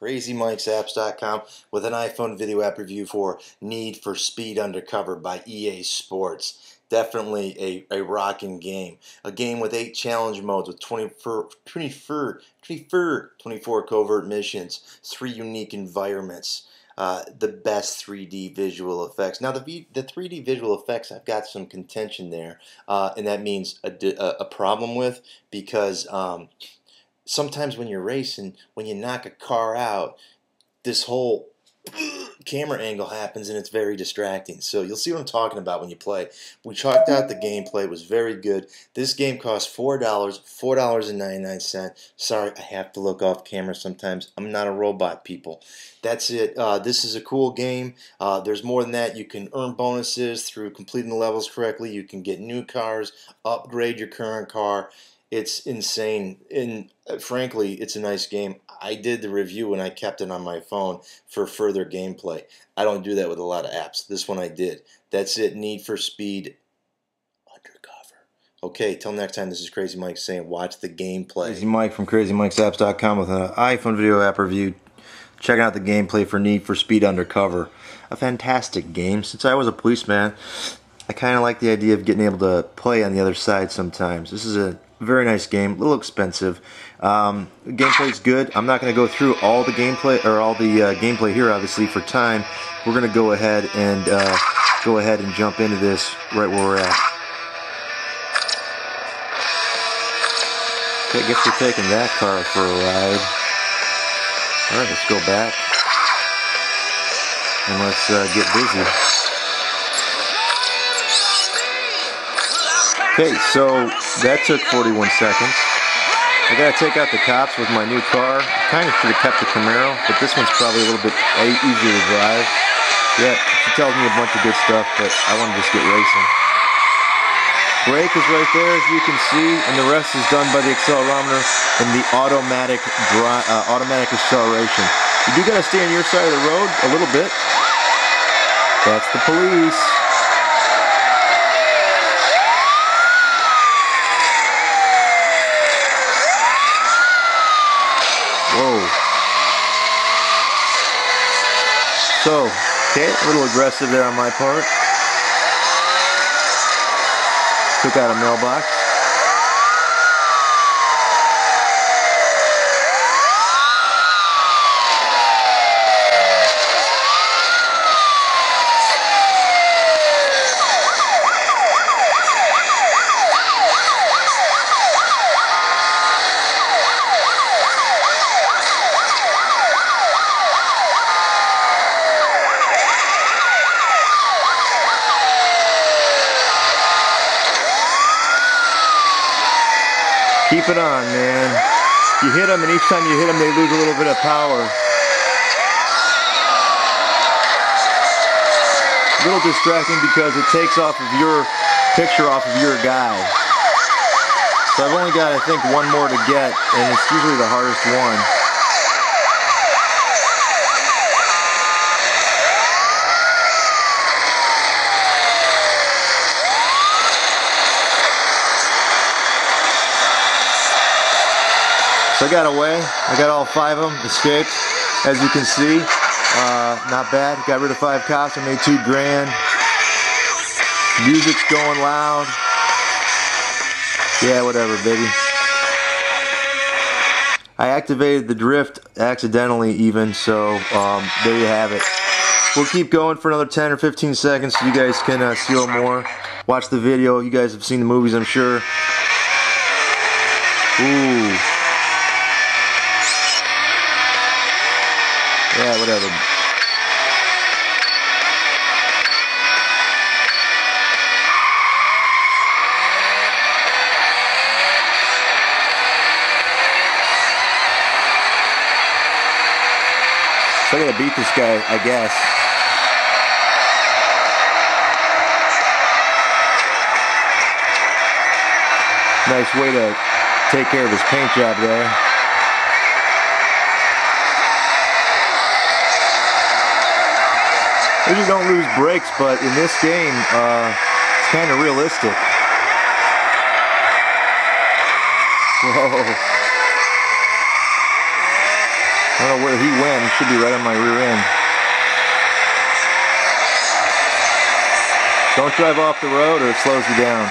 CrazyMikesApps.com with an iPhone video app review for Need for Speed Undercover by EA Sports. Definitely a, a rocking game. A game with eight challenge modes with 24, 24, 24, 24 covert missions, three unique environments. Uh, the best 3D visual effects. Now, the, the 3D visual effects, I've got some contention there, uh, and that means a, a, problem with because um, sometimes when you're racing, when you knock a car out, this whole camera angle happens and it's very distracting. So you'll see what I'm talking about when you play. We chalked out the gameplay. Was very good. This game cost $4, $4.99. Sorry, I have to look off camera sometimes. I'm not a robot, people. That's it. Uh, this is a cool game. Uh, there's more than that. You can earn bonuses through completing the levels correctly. You can get new cars, upgrade your current car it's insane. And uh, frankly it's a nice game. I did the review and i kept it on my phone for further gameplay. I don't do that with a lot of apps. This one i did. That's it. Need for speed undercover. Okay till next time this is crazy mike saying watch the gameplay. Crazy mike from crazymikesapps.com with an iphone video app review. Checking out the gameplay for need for speed undercover. A fantastic game. Since i was a policeman I kind of like the idea of getting able to play on the other side sometimes. This is a very nice game, a little expensive. Um, gameplay's good. I'm not going to go through all the gameplay or all the uh, gameplay here, obviously, for time. We're going to go ahead and uh, go ahead and jump into this right where we're at. Okay, I guess we're taking that car for a ride. All right, let's go back and let's uh, get busy. Okay, so that took 41 seconds. I gotta take out the cops with my new car. Kind of should have kept the Camaro, but this one's probably a little bit easier to drive. Yeah, she tells me a bunch of good stuff, but I want to just get racing. Brake is right there, as you can see, and the rest is done by the accelerometer and the automatic dry, uh, automatic acceleration. You do gotta stay on your side of the road a little bit. That's the police. So, okay, a little aggressive there on my part. Took out a mailbox. Keep it on, man. You hit them, and each time you hit them, they lose a little bit of power. A little distracting because it takes off of your picture off of your guy. So I've only got, I think, one more to get, and it's usually the hardest one. I got away. I got all five of them, escaped. As you can see, uh, not bad. Got rid of five cops. I made two grand. Music's going loud. Yeah, whatever, baby. I activated the drift accidentally even, so um, there you have it. We'll keep going for another 10 or 15 seconds so you guys can uh, see more. Watch the video. You guys have seen the movies, I'm sure. Ooh. Yeah, whatever. So I gotta beat this guy, I guess. Nice way to take care of his paint job there. Usually don't lose brakes, but in this game, uh, it's kind of realistic. Whoa. I don't know where he went. He should be right on my rear end. Don't drive off the road or it slows you down.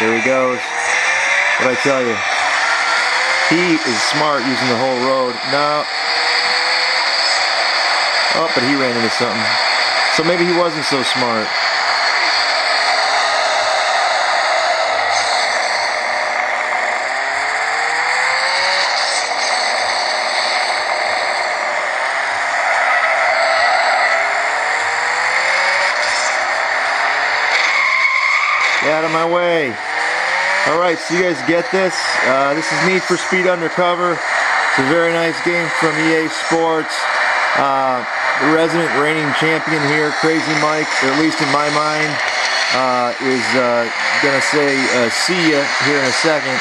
There he goes. What I tell you? He is smart using the whole road. No. Oh, but he ran into something. So maybe he wasn't so smart. Get out of my way. All right, so you guys get this. Uh, this is Need for Speed Undercover. It's a very nice game from EA Sports. Uh, the resident reigning champion here, Crazy Mike, at least in my mind, uh, is uh, gonna say uh, see ya here in a second.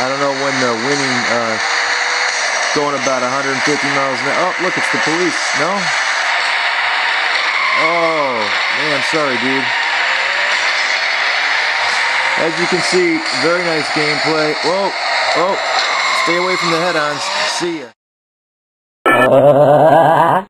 I don't know when the winning uh, going about 150 miles an hour. Oh, look, it's the police. No. Oh man, sorry, dude. As you can see, very nice gameplay. Whoa, oh, stay away from the head-ons. See ya.